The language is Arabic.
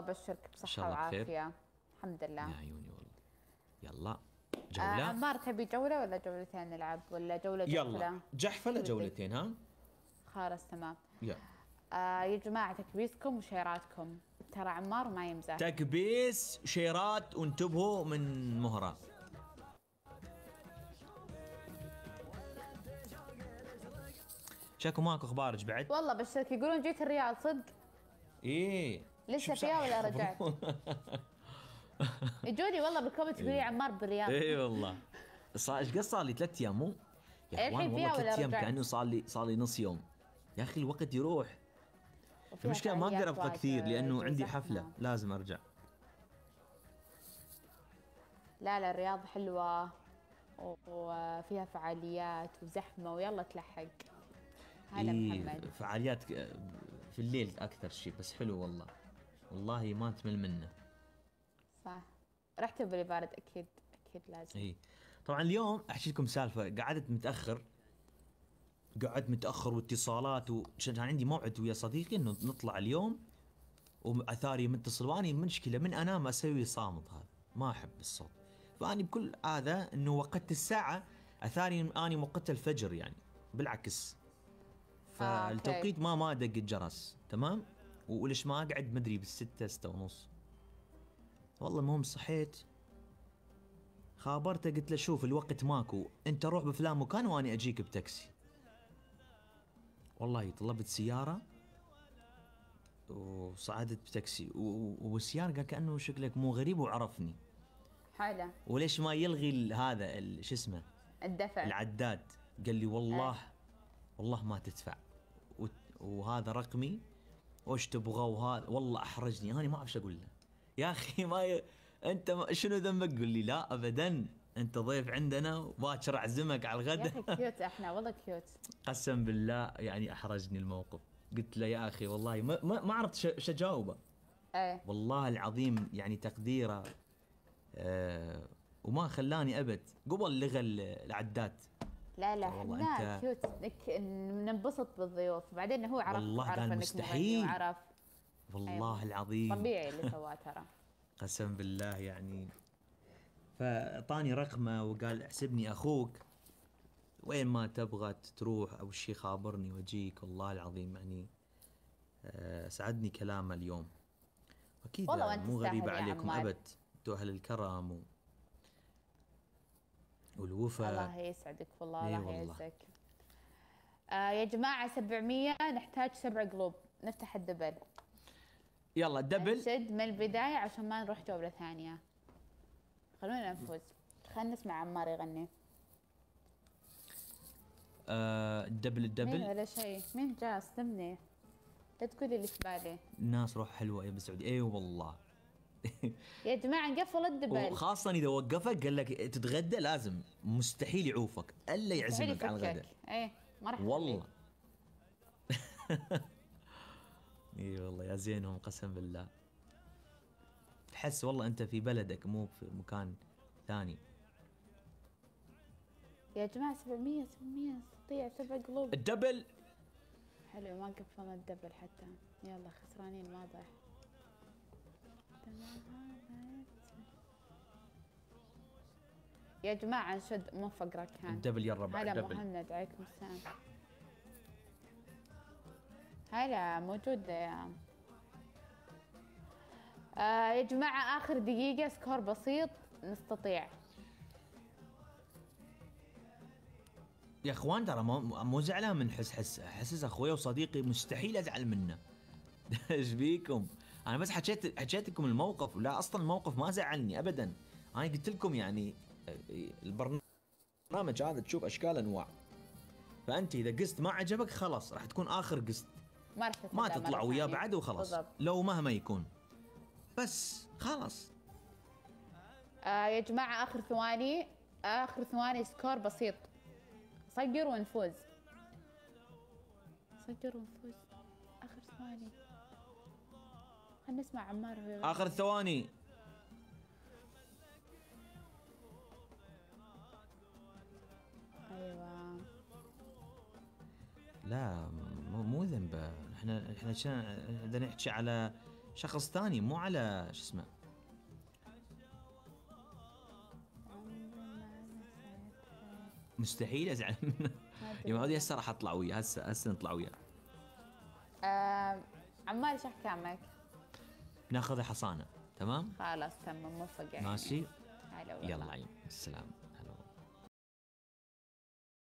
الله بخير. وعافية. الحمد يا لله عيوني والله. يلا. آه جولة. عمار تبي جولة ولا جولتين نلعب؟ ولا جولة يلا. جولة جحفلة جولتين ها؟ خلاص تمام. يلا. آه يا جماعة تكبيسكم وشيراتكم. ترى عمار ما يمزح. تكبيس شيرات وانتبهوا من مهرة. شكو ماكو أخبارك بعد؟ والله بشرك. يقولون جيت الرياض صدق؟ إيه. لسه فيها ولا رجعت؟ يجوني والله بال comment يقولون عمار بالرياض. اي والله. صار إيش قد صار لي ثلاث أيام؟ مو؟ يا الحين إخوان والله ثلاث أيام؟ كأنه صار لي صار لي نص يوم. يا أخي الوقت يروح. المشكلة ما أقدر أبقى كثير لأنه عندي. حفلة. لازم أرجع. لا لا الرياض حلوة. وفيها فعاليات وزحمة ويلا تلحق. هلا إيه، محمد. فعاليات في الليل أكثر شيء بس حلو والله. والله ما تمل منه. صح. رحت بلي بارد أكيد أكيد لازم. اي طبعا اليوم أحكي لكم سالفة. قعدت متأخر. قعدت متأخر واتصالات وكان عندي موعد ويا صديقي إنه نطلع اليوم. وأثاري متصل واني مشكلة من أنام أسوي صامت هذا. ما أحب الصوت. فاني بكل عاده إنه وقت الساعة أثاري اني وقت الفجر يعني بالعكس. آه،. فالتوقيت ما ما دق الجرس تمام؟ وليش ما اقعد مدري بالستة ستة ونص. والله المهم صحيت. خابرته قلت له شوف الوقت ماكو أنت روح بفلان مكان واني أجيك بتاكسي. والله طلبت سيارة وصعدت بتاكسي. و- و- والسيارة قال كأنه شكلك مو غريب وعرفني. حلا وليش ما يلغي هذا شو اسمه؟ الدفع. العداد. قال لي والله والله ما تدفع. وهذا رقمي وش تبغى وهذا؟ والله أحرجني أنا ما أعرف إيش أقول له. يا أخي ما ي... أنت ما... شنو ذنبك؟ قول لي لا ابدا. أنت ضيف عندنا وباكر أعزمك على يا الغداء أخي cute إحنا والله cute. قسم بالله يعني أحرجني الموقف. قلت له يا أخي والله ما ما, عرفت إيش أجاوبه. إيه. والله العظيم يعني تقديره آه وما خلاني أبد. قبل لغى ال- العداد. لا لا أنت- كيوت نك- ننبسط بالضيوف بعدين هو عرف والله عرف إنك مستحيل. وعرف والله أيوة. العظيم طبيعي اللي سواه ترى قسم بالله يعني فأعطاني رقمه وقال احسبني أخوك وين ما تبغى تروح أو شيء خابرني وأجيك والله العظيم يعني آه، اسعدني كلامه اليوم أكيد مو غريبه عليكم. أبد أنتوا أهل الكرم. والوفاء الله يسعدك والله الله. يعزك. آه يا جماعة 700 نحتاج سبع قلوب. نفتح الدبل. يلا دبل نشد من البداية عشان ما نروح جولة ثانية. خلونا نفوز خلينا نسمع عمار يغني. آه double مين ال double ولا شيء. مين جاء؟ استني. لا تقولي اللي في بالي. الناس روح حلوة يا بالسعوديه إي والله. يا جماعة نقفل ال double. وخاصة إذا وقفك قال لك تتغدى لازم مستحيل يعوفك إلا مستحيل يعزمك على الغداء. إيه ما راح والله. إي والله يا زينهم قسم بالله. تحس والله أنت في بلدك مو في مكان ثاني. يا جماعة 700 700 نستطيع سبع قلوب. الدبل! حلو ما قفلنا الدبل حتى. يلا خسرانين واضح يا جماعة نشد موفق ركان الدبل يا الربع هلا مهند عليكم السلام. هلا موجود. يا آه يا جماعة آخر دقيقة سكور بسيط نستطيع. يا أخوان ترى مو, مو زعلان من حس حس حسس أخوي وصديقي مستحيل أزعل منه. إيش بيكم؟ أنا بس حكيت حكيت لكم الموقف لا أصلا الموقف ما زعلني ابدا. أنا قلت لكم يعني البرنامج هذا تشوف أشكال أنواع. فأنت إذا قست ما عجبك خلاص راح تكون آخر قست. ما راح ما تطلع وياه. بعد وخلاص بالضبط. لو مهما يكون. بس خلاص. آه يا جماعة آخر ثواني آخر ثواني سكور بسيط. صقر ونفوز. صقر ونفوز. آخر ثواني. نسمع عمار آخر الثواني أيوه. لا مو ذنبه إحنا إحنا بدنا نحكي على شخص ثاني مو على شو اسمه؟ مستحيل أزعل منه. يوم هذه هسه راح أطلع وياه هسه هسه نطلع وياه. آه، عمار شو أحكامك؟ بناخذ حصانة تمام؟ خلاص تمام موفق ماشي؟ يلا عين السلام